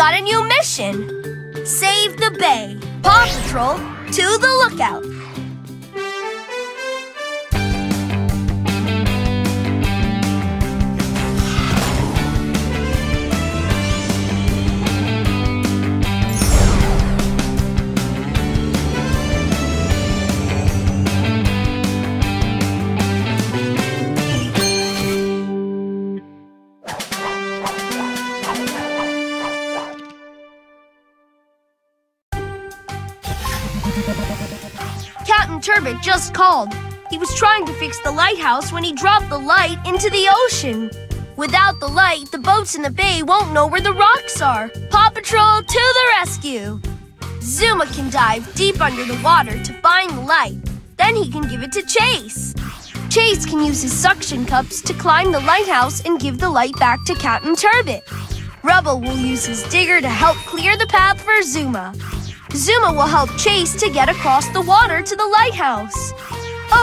got a new mission. Save the bay. Paw Patrol to the lookout. Turbot just called. He was trying to fix the lighthouse when he dropped the light into the ocean. Without the light, the boats in the bay won't know where the rocks are. Paw Patrol to the rescue! Zuma can dive deep under the water to find the light. Then he can give it to Chase. Chase can use his suction cups to climb the lighthouse and give the light back to Captain Turbot. Rubble will use his digger to help clear the path for Zuma. Zuma will help Chase to get across the water to the lighthouse.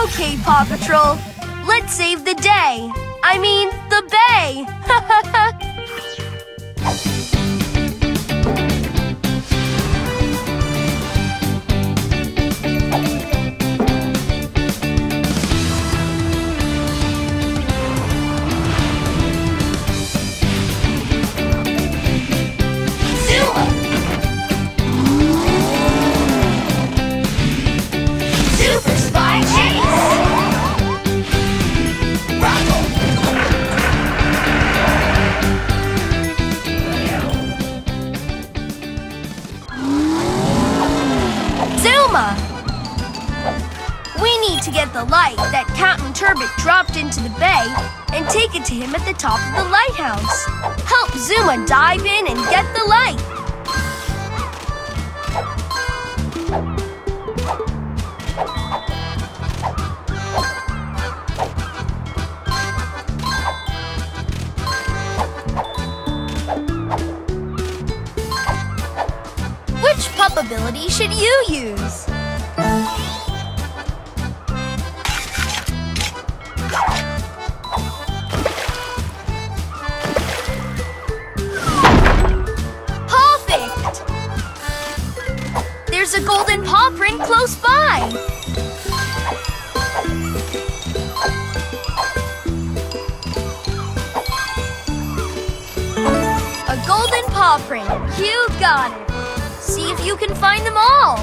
Okay, Paw Patrol, let's save the day. I mean, the bay. the light that Captain Turbot dropped into the bay and take it to him at the top of the lighthouse. Help Zuma dive in and get the light. Which pup ability should you use? Close by. A golden paw print. You got it. See if you can find them all.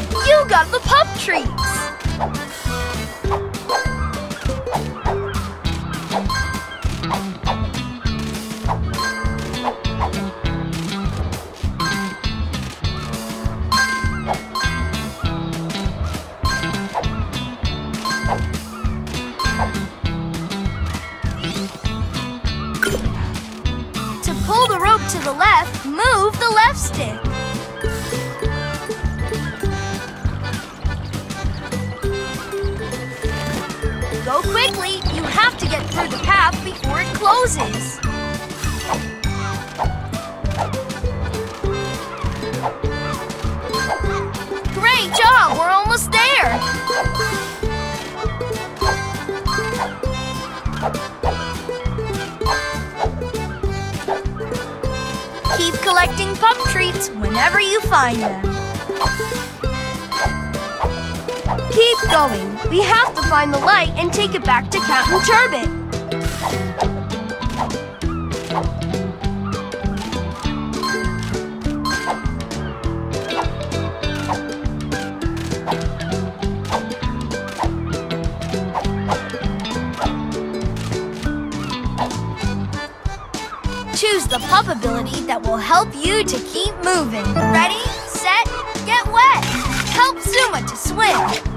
It. Great job! We're almost there. Keep collecting pup treats whenever you find them. Keep going. We have to find the light and take it back to Captain Turbot. Choose the pup ability that will help you to keep moving. Ready, set, get wet. Help Zuma to swim.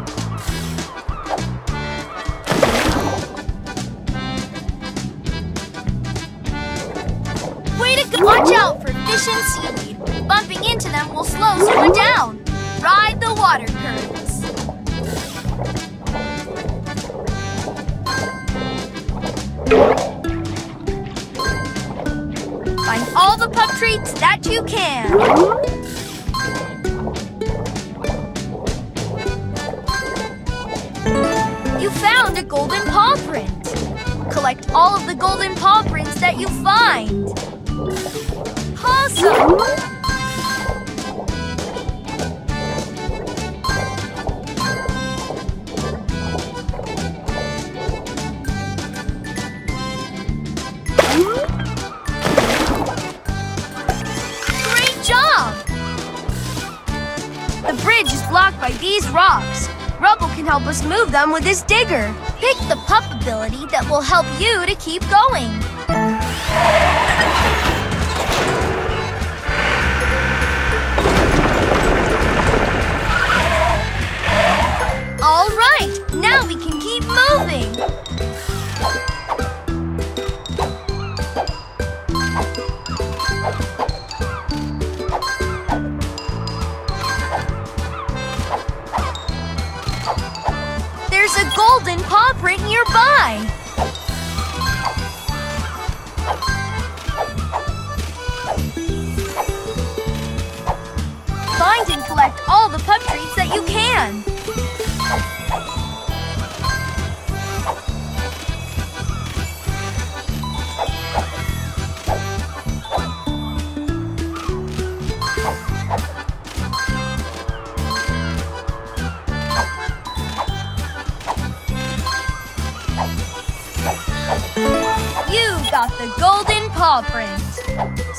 Watch out for fish and seaweed. Bumping into them will slow Zuma down. Ride the water currents. Find all the pup treats that you can. You found a golden paw print. Collect all of the golden paw prints that you find awesome the bridge is blocked by these rocks. Rubble can help us move them with his digger. Pick the pup ability that will help you to keep going. All right,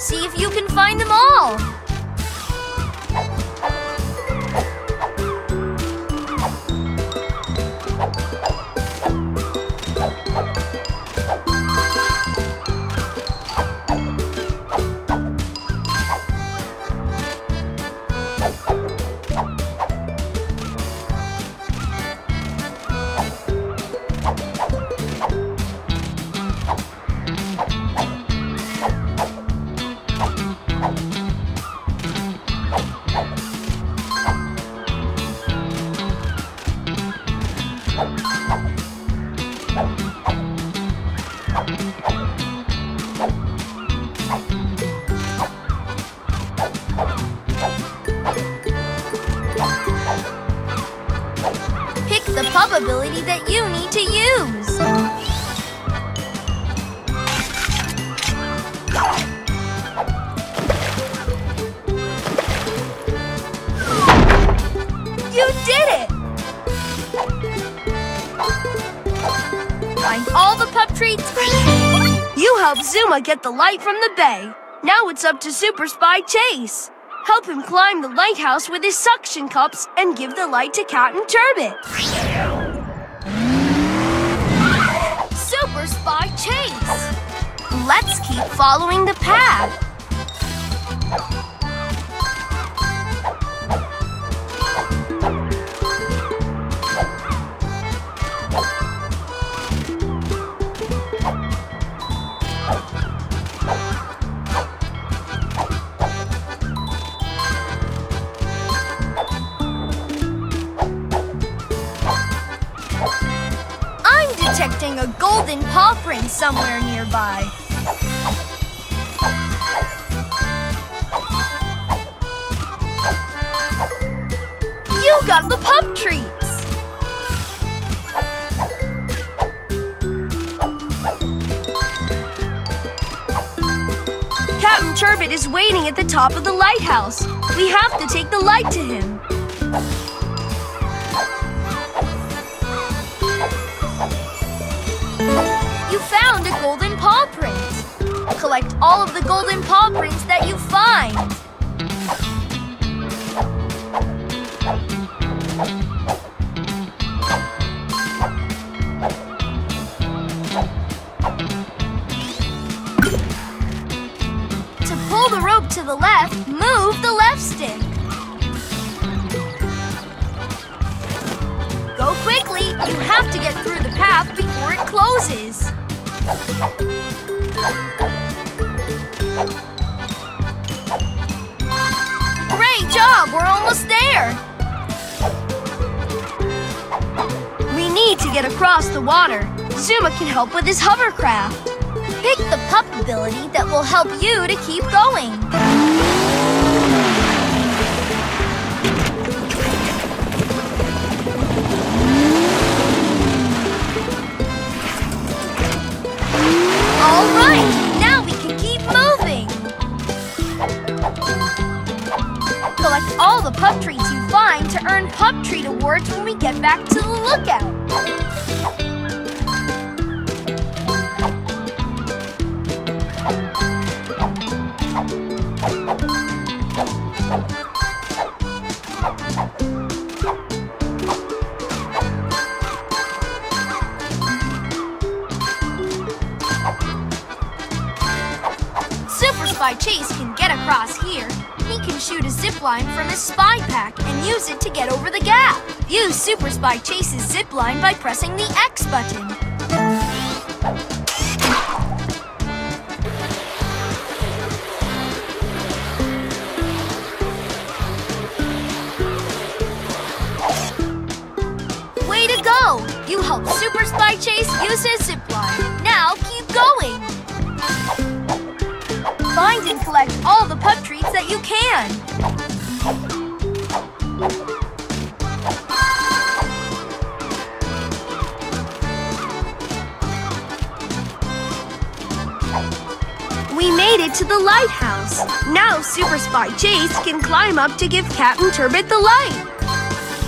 See if you can find them all. All the pup treats. You helped Zuma get the light from the bay. Now it's up to Super Spy Chase. Help him climb the lighthouse with his suction cups and give the light to Captain Turbot. Super Spy Chase. Let's keep following the path. Nearby. You got the pup treats! Captain Turbot is waiting at the top of the lighthouse. We have to take the light to him. Collect all of the golden paw prints that you find. To pull the rope to the left, move the left stick. Go quickly! You have to get through the path before it closes. Great job! We're almost there! We need to get across the water. Zuma can help with his hovercraft. Pick the pup ability that will help you to keep going. Pup Treat Awards when we get back to the lookout. Super Spy Chase can get across here line from his spy pack and use it to get over the gap. Use Super Spy Chase's zip line by pressing the X button. Way to go! You helped Super Spy Chase use his zip line. Now keep going! Find and collect all the pup treats that you can. To the lighthouse. Now Super Spy Chase can climb up to give Captain Turbot the light.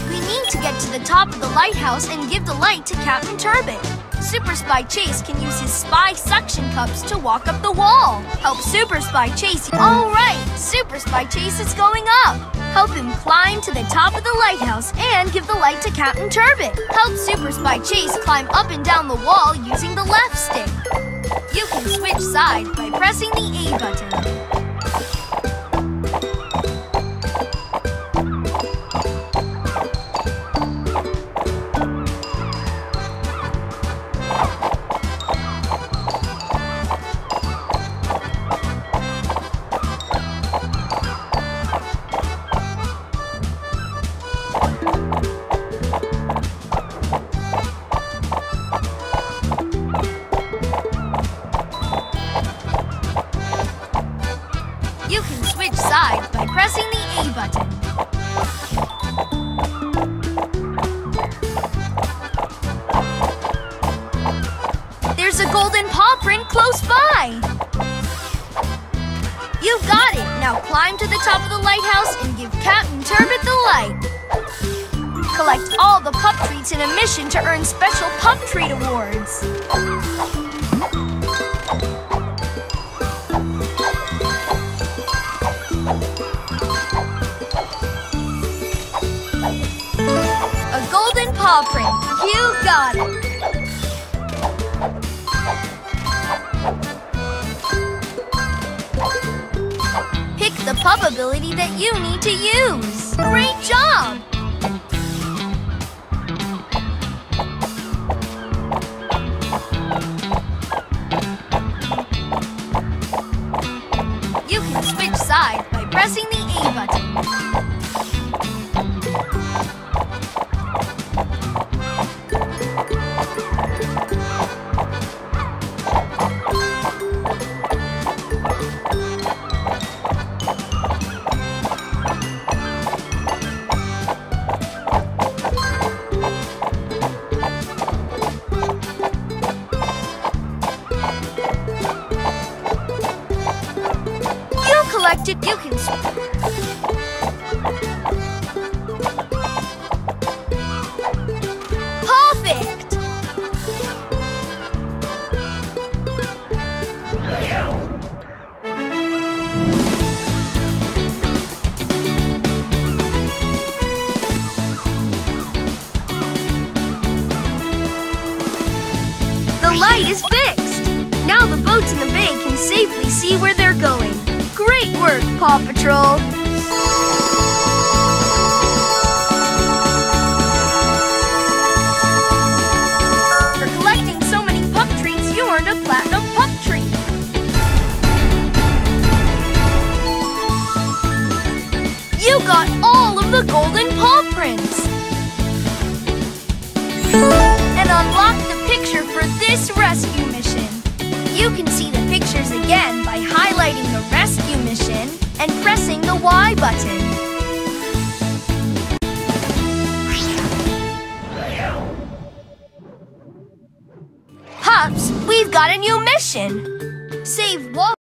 We need to get to the top of the lighthouse and give the light to Captain Turbot. Super Spy Chase can use his spy suction cups to walk up the wall. Help Super Spy Chase. All right, Super Spy Chase is going up. Help him climb to the top of the lighthouse and give the light to Captain Turbot. Help Super Spy Chase climb up and down the wall using the left stick. You can switch sides by pressing the A button. Pressing the A button. There's a golden paw print close by. You've got it. Now climb to the top of the lighthouse and give Captain Turbot the light. Collect all the pup treats in a mission to earn special pup treat awards. Got it. Pick the pup ability that you need to use. Great job! You. Can. Perfect. The light is fixed. Now the boats in the bay can safely see where they're going. Work, Paw Patrol. For collecting so many pup treats, you earned a platinum pup treat. You got all of the golden paw prints. And unlocked the picture for this rescue mission. You can see the pictures again by highlighting the rescue mission and pressing the Y button. Pups, we've got a new mission. Save Walt.